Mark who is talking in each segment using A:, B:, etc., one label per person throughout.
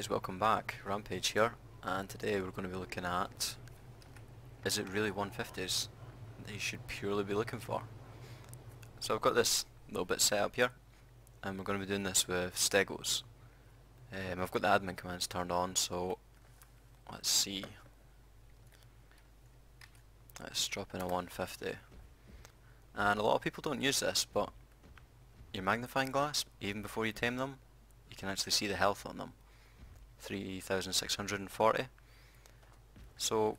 A: guys, welcome back. Rampage here, and today we're going to be looking at is it really 150s that you should purely be looking for? So I've got this little bit set up here, and we're going to be doing this with Stegos. Um, I've got the admin commands turned on, so let's see. Let's drop in a 150. And a lot of people don't use this, but your magnifying glass, even before you tame them, you can actually see the health on them. 3640. So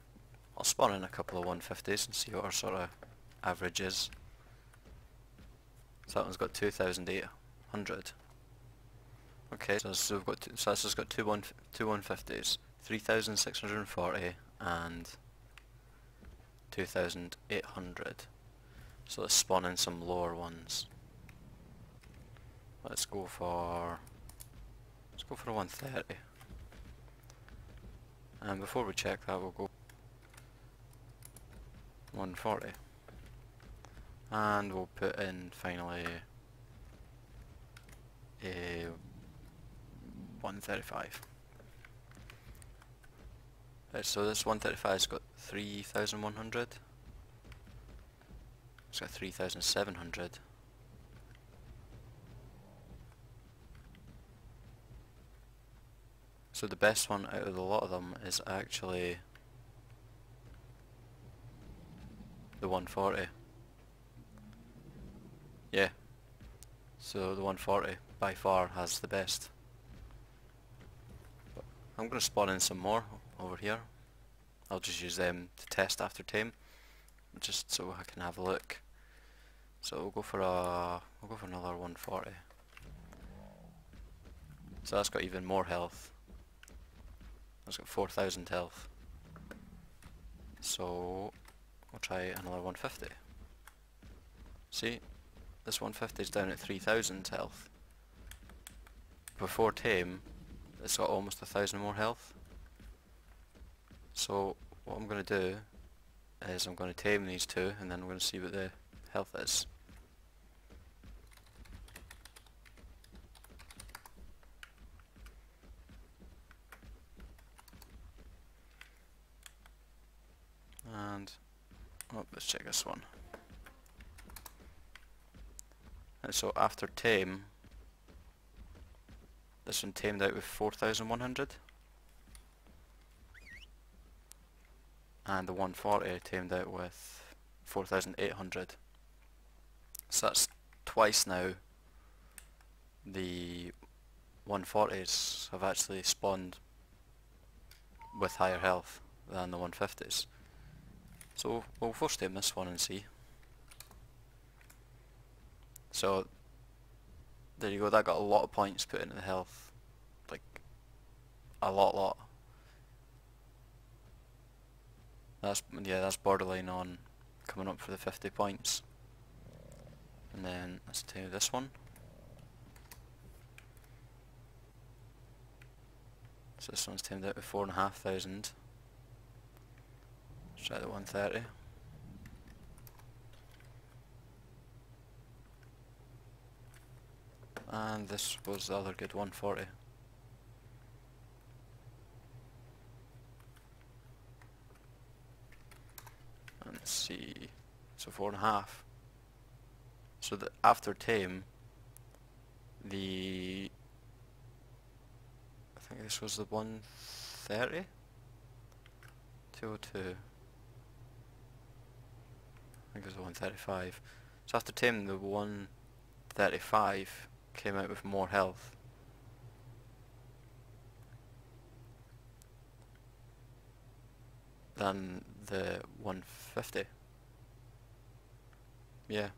A: I'll spawn in a couple of 150s and see what our sort of average is. So that one's got 2800. Okay, so, so we've got two, so this has got two one two 150s, 3640 and 2800. So let's spawn in some lower ones. Let's go for let's go for a 130. And before we check that we'll go 140. And we'll put in finally a 135. Right, so this 135's got 3100. It's got 3700. So the best one out of a lot of them is actually the 140. Yeah. So the 140 by far has the best. I'm going to spawn in some more over here. I'll just use them to test after tame, just so I can have a look. So we'll go for a we'll go for another 140. So that's got even more health. That's got 4,000 health. So we'll try another 150. See, this 150 is down at 3,000 health. Before tame, it's got almost a thousand more health. So what I'm going to do is I'm going to tame these two and then I'm going to see what the health is. And oh, let's check this one. And so after tame, this one tamed out with 4,100. And the 140 tamed out with 4,800. So that's twice now the 140s have actually spawned with higher health than the 150s. So we'll first tame this one and see. So there you go, that got a lot of points put into the health. Like a lot lot. That's yeah, that's borderline on coming up for the 50 points. And then let's do this one. So this one's timed out with four and a half thousand. Try the 130. And this was the other good 140. And let's see, so four and a half. So the after tame, the I think this was the 130? 202. Think it was the 135. So after tame the 135 came out with more health. than the 150. Yeah.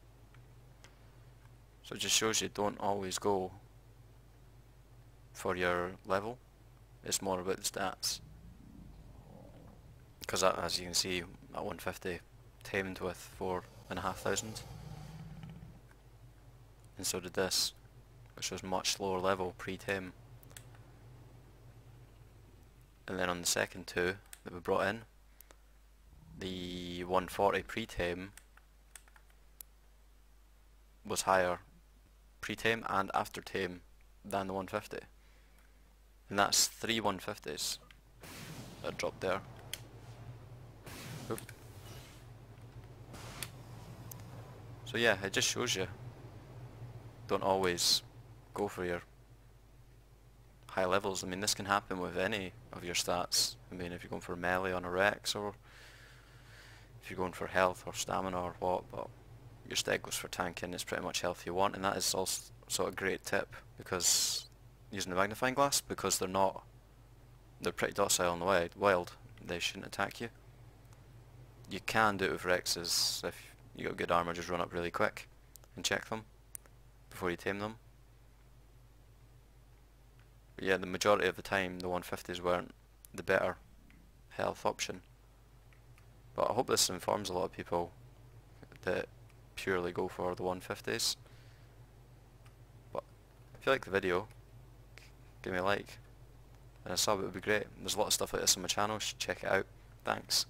A: So it just shows you don't always go for your level. It's more about the stats. Because as you can see, at 150 tamed with four and a half thousand. And so did this which was much lower level pre-tame. And then on the second two that we brought in, the 140 pre-tame was higher pre-tame and after tame than the 150. And that's three 150s that dropped there. Oop. So yeah, it just shows you. Don't always go for your high levels. I mean, this can happen with any of your stats. I mean, if you're going for melee on a Rex, or if you're going for health or stamina or what, but your Stegos for tanking, it's pretty much health you want, and that is also a great tip, because using the magnifying glass, because they're not, they're pretty docile in the wild, they shouldn't attack you. You can do it with Rexes, if you got good armor, just run up really quick and check them before you tame them. But yeah, the majority of the time the 150s weren't the better health option. But I hope this informs a lot of people that purely go for the 150s. But if you like the video, give me a like and a sub, it would be great. There's a lot of stuff like this on my channel, check it out. Thanks.